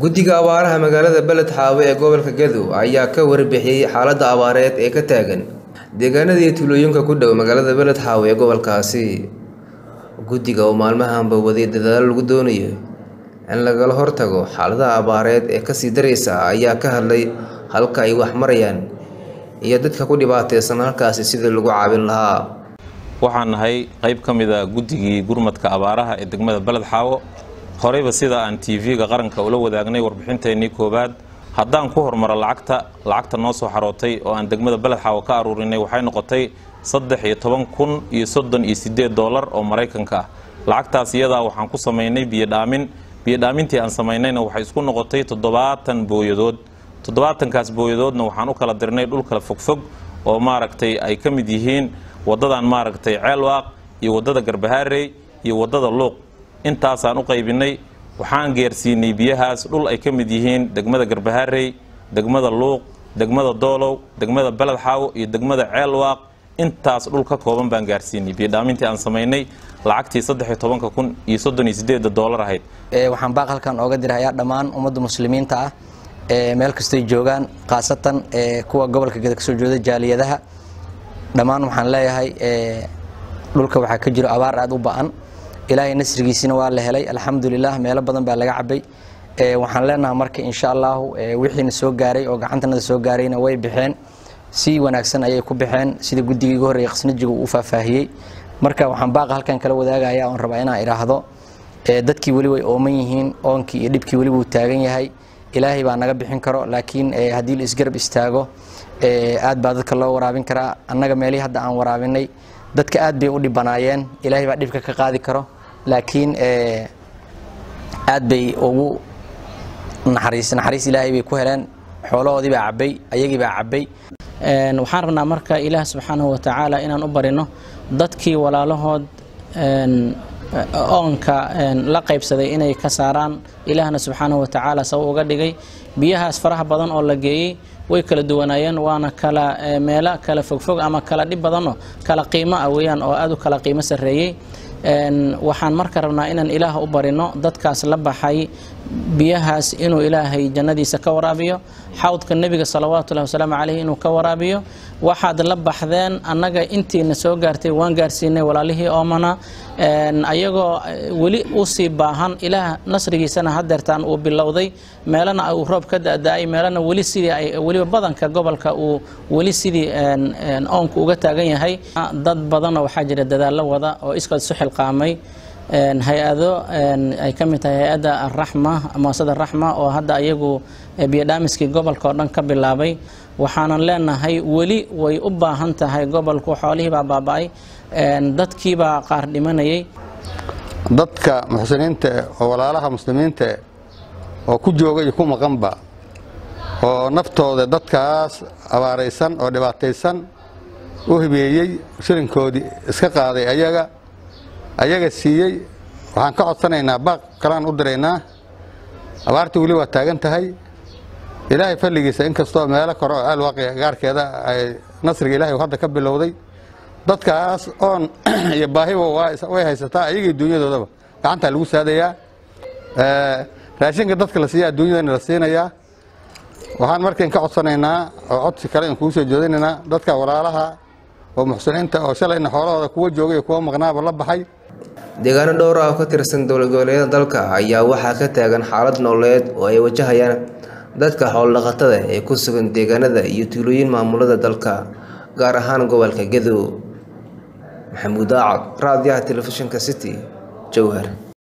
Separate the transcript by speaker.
Speaker 1: guddiga abaaraha magaalada beled xaawe ee gobolka gadow ayaa ka warbixiyey xaaladda abaareed ee ka taagan deegaanada iyo tuulooyinka ku dhow magaalada beled xaawe ee gobolkaasi. Guddiga oo maalmahanba waday dadaalo lagu doonayo in lagala hortago xaaladaha abaareed ee ka sii daraysa ayaa ka hadlay halka ay wax marayaan iyo dadka ku dhibaataysan halkaasi sidii lagu caawin lahaa.
Speaker 2: Waxaan nahay qayb ka mid a guddigii gurmadka abaaraha ee degmada beled xaawo horeyba sida aan tv-ga qaranka ula wadaagnay warbixinteennii koowaad haddaan ku hormaro lacagta lacagta noo soo xarootay oo aan degmada beled xaawo ka aruurinay waxay noqotay saddex iyo toban kun iyo soddon iyo siddeed doolar oo maraykanka ah. Lacagtaas iyadaa waxaan ku samaynay biyodhaamin biyodhaamintii aan samaynayna waxay isku noqotay toddobaatan booyadood. Toddobaatankaas booyadoodna waxaan u kala dirnay dhul kala fogfog oo maaragtay ay ka mid yihiin waddadan maaragtay ceelwaaq iyo waddada garbahaarey iyo waddada luuq intaasaan u qaybinay waxaan geersiinay biyahaas dhul ay ka mid yihiin degmada garbahaarey degmada luuq degmada doolow degmada beled xaawo iyo degmada ceelwaaq. Intaas dhul ka kooban baan gaarsiinay. Biyodhaamintii aan samaynay lacagtii saddexiyo tobanka kun iyo soddon iyo sideedda doolar ahayd.
Speaker 3: Waxaan baaq halkan ooga dirhayaa dhammaan ummadda muslimiinta ah ee meel kastoy joogaan khaasatan kuwa gobolka geda ka soo jeeda jaaliyadaha. Dhammaan waxaan leeyahay dhulka waxaa ka jiro abaar aada u ba'an ilaahay nasrigiisina waa la helay. Alxamdulilah meelo badan baa laga cabay. Waxaan leenaha marka insha allahu wixiina soo gaaray oo gacantanada soo gaarayna way baxeen si wanaagsan ayay ku baxeen sida guddigii ugu horreeyay qasnajiga uu faahfaahiyey. Marka waxaan baaqa halkan kala wadaagaya oon rabaa inaan idhaahdo dadkii weli way ooman yihiin. Oonkii iyo dhibkii weli wuu taagan yahay. Ilaahay baa naga bixin karo. Laakiin haddii la isgarab istaago aad baa dadka loo waraabin karaa. Annaga meelihii hadda aan waraabinay dadka aad bay u dhibanaayeen. Ilaahay baa dhibka ka qaadi karo. Laakiin aad bay ugu naxariis naxariis ilaahay bay ku heleen. Xoolahoodii baa cabbay ayagii baa cabbay.
Speaker 4: Waxaan rabnaa marka ilaah subxaanahu watacaala inaan u barino dadkii walaalahood oonka la qaybsaday inay ka saaraan. Ilaahna subxaanahu watacaala saw uga dhigay. Biyahaas faraha badan oo la geeyey way kala duwanaayeen waana kala meelo kala fogfog ama kala dhib badanoo kala qiimo ah weeyaan oo aad u kala qiimo sarreeyey. Waxaan marka rabnaa inaan ilaah u barino dadkaas la baxay biyahaas inuu ilaahay jannadiisa ka waraabiyo xawdka nebiga salawaatullahi wasalaamu caleyh inuu ka waraabiyo. Waxaad la baxdeen annaga intiina soo gaartay waan gaarsiinay walaalihii oomana ayagoo weli u sii baahan ilaah nasrigiisana hadeertaan uu bilowday. Meelana uu roob ka da-da-ay meelana weli sidii weliba badanka gobolka uu weli sidii oonku uga taagan yahay. Dad badanoo waxaa jira dadaallo wada oo iskood isu xilqaamay hay'ado ay ka mid tahay hay'adda araxma muasada raxma oo hadda ayagu biyodhaamiskii gobolka oo dhan ka bilaabay. Waxaanan leenahay weli way u baahan tahay gobolku xoolihii baa baaba-ay dadkiibaa qaar dhimanayay.
Speaker 5: Dadka muxsiniinta oo walaalaha muslimiinta oo ku jooga iyo ku maqanba oo naftooda dadkaas abaaraysan oo dhibaataysan u hibeeyey shilinkoodii iska qaaday ayaga ayaga siiyey waxaan ka codsanaynaa baaq kalaan u diraynaa. Abaartii weli waa taagan tahay. Ilaahay falligiisa inkastoo meelo kore oo alwaaqi gaarkeeda ay nasriga ilahay hadda ka bilowday. Dadkaas oon iyo baahiba way haysataa ayagii dunyadoodaba gacantaa lagu saadayaa. Raashinka dadka la siiya adduunyadana la siinayaa. Waxaan markain ka codsanaynaa oo codsi kale in kuu soo jeedinaynaa dadka walaalaha oo muxsiniinta oo shalayna xoolahooda kuwa joogay kuwa maqnaaba la baxay.
Speaker 1: Deegaano dhowr ah oo ka tirsan dowlad goboleedyada dalka ayaa waxaa ka taagan xaalad nololeed oo ay wajahayaan dadka xoolodhaqatada ee ku sugan deegaanada iyo tuulooyin maamulada dalka gaar ahaan gobolka gadow maxamuud aacad raadiyaha telefishinka city jowhar